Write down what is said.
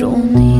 from me